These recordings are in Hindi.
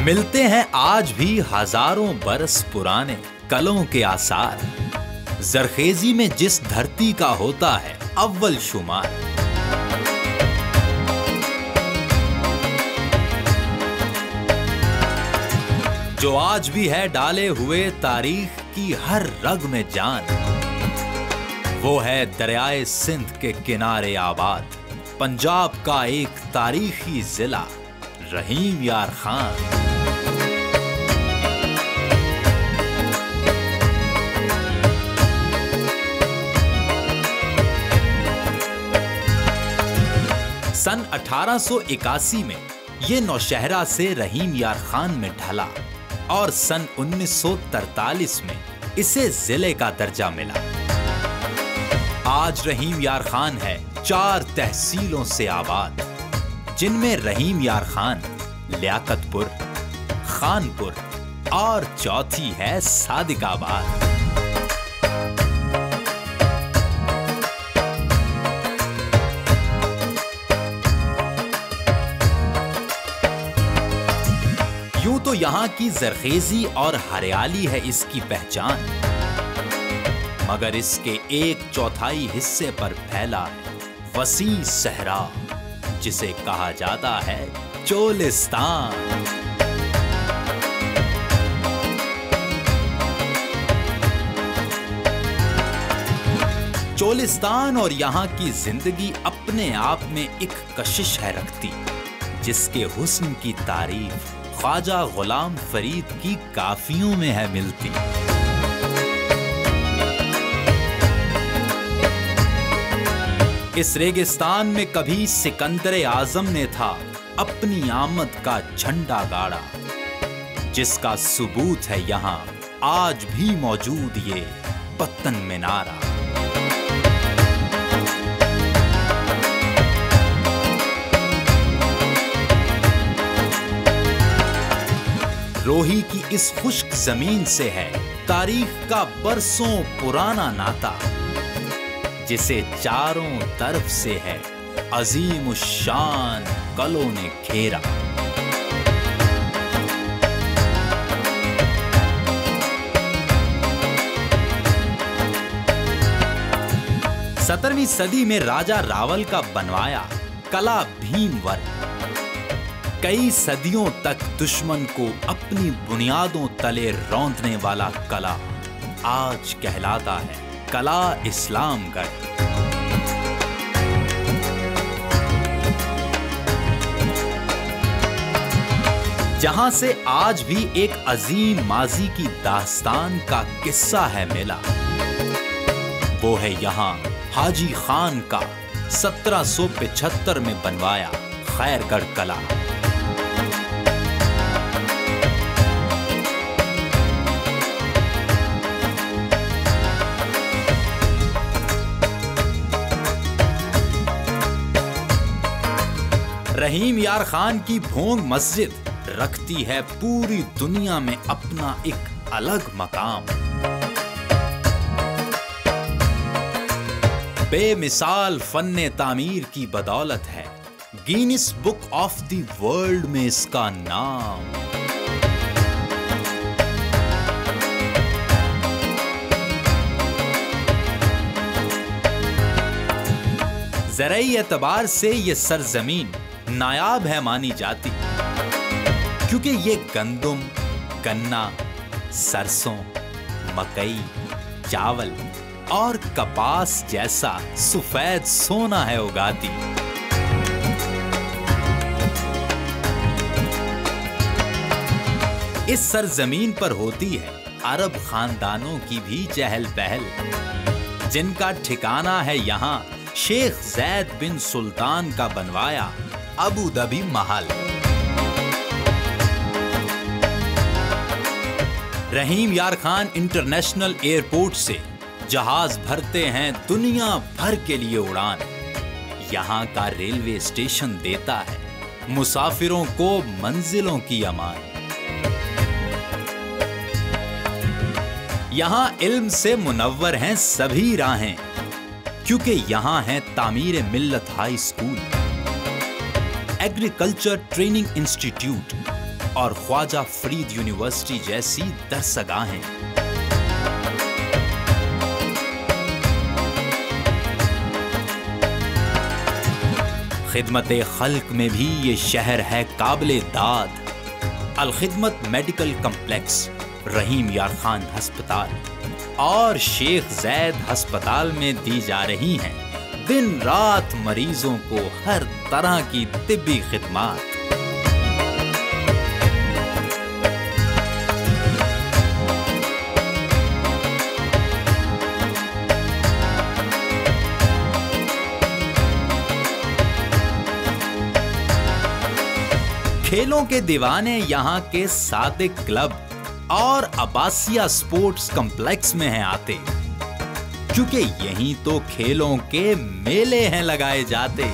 मिलते हैं आज भी हज़ारों बरस पुराने कलों के आसार। जरखेजी में जिस धरती का होता है, अव्वल शुमार। जो आज भी है डाले हुए तारीख की हर रग में जान। वो है दरियाए सिंध के किनारे आबाद। पंजाब का एक तारीखी जिला, रहीम यार खान। 1881 में ये नौशहरा से रहीम यार खान में ढला और सन 1943 में इसे ज़िले का दर्जा मिला। आज रहीम यार खान है चार तहसीलों से आबाद, जिनमें रहीम यार खान लियाकतपुर, खानपुर और चौथी है सादिकाबाद तो यहाँ की जरखेजी और हरियाली है इसकी पहचान। मगर इसके एक चौथाई हिस्से पर फैला वसी सहरा, जिसे कहा जाता है चोलिस्तान। चोलिस्तान और यहाँ की ज़िंदगी अपने आप में एक कशिश है रखती, जिसके हुस्न की तारीफ़ ख्वाजा गुलाम फरीद की काफियों में है मिलती। इस रेगिस्तान में कभी सिकंदर आज़म ने था अपनी आमद का झंडा गाड़ा, जिसका सबूत है यहाँ, आज भी मौजूद ये पत्तन मीनारा रोही की इस खुश्क ज़मीन से है तारीख का बरसों पुराना नाता, जिसे चारों तरफ़ से है अजीम शान कलों ने घेरा। सत्रहवीं सदी में राजा रावल का बनवाया कला भीमवर। कई सदियों तक दुश्मन को अपनी बुनियादों तले रौंदने वाला कला आज कहलाता है। कला इस्लामगढ़ जहाँ से आज भी एक अजीम माजी की दास्तान का किस्सा है मिला। वो है यहाँ हाजी खान का 1775 में बनवाया खैरगढ़ कला। रहीम यार खान की भोंग मस्जिद रखती है पूरी दुनिया में अपना एक अलग मकाम। बेमिसाल फन तामीर की बदौलत है। Guinness book of the world में इसका नाम। जरई एतबार से ये सरजमीन नायाब है मानी जाती। क्योंकि ये गंदुम, गन्ना, सरसों, मकई, चावल और कपास जैसा सफ़ेद सोना है उगाती। इस सरजमीन पर होती है अरब खानदानों की भी चहल पहल। जिनका ठिकाना है यहाँ, शेख जैद बिन सुल्तान का बनवाया अबू धाबी महल रहीम यार खान इंटरनेशनल एयरपोर्ट से जहाज़ भरते हैं दुनिया भर के लिए उड़ान। यहाँ का रेलवे स्टेशन देता है मुसाफिरों को मंजिलों की अमान। यहाँ इल्म से मुनव्वर हैं सभी राहें, क्योंकि यहाँ है Tameer Millat high school. Agriculture training institute और ख्वाजा फरीद यूनिवर्सिटी जैसी दरसगाहें खिदमत खल्क में भी ये शहर है काबिल दाद। अलखिदमत मेडिकल कम्प्लेक्स, रहीम यार खान हस्पताल और शेख जैद हस्पताल में दी जा रही हैं। दिन रात मरीजों को हर तरह की तिब्बी खिदमत। खेलों के दीवाने यहाँ के सादिक क्लब और अबासिया स्पोर्ट्स कॉम्प्लेक्स में हैं आते। क्योंकि यहीं तो खेलों के मेले हैं लगाए जाते।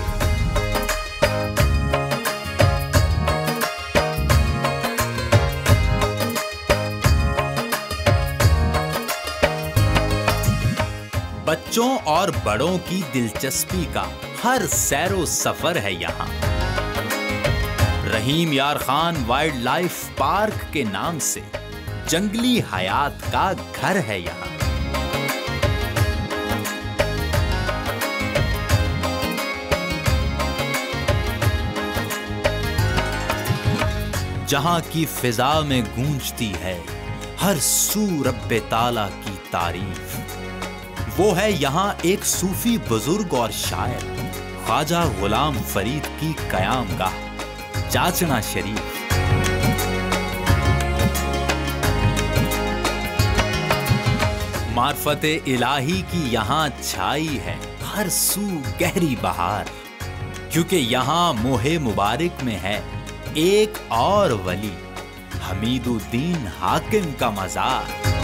बच्चों और बड़ों की दिलचस्पी का हर सैरो सफ़र है यहाँ। रहीम यार खान वाइल्ड लाइफ पार्क के नाम से जंगली हयात का घर है यहाँ। जहाँ की फिजा में गूंजती है, हर सू रब्बे ताला की तारीफ़। वो है यहाँ एक सूफी बुज़ुर्ग और शायर, ख्वाजा गुलाम फरीद की कयाम गाह चाचना शरीफ। मार्फत इलाही की यहाँ छाई है, हर सू गहरी बहार, क्योंकि यहाँ मोहे मुबारक में है। एक और वली हमीदुद्दीन हाकिम का मजार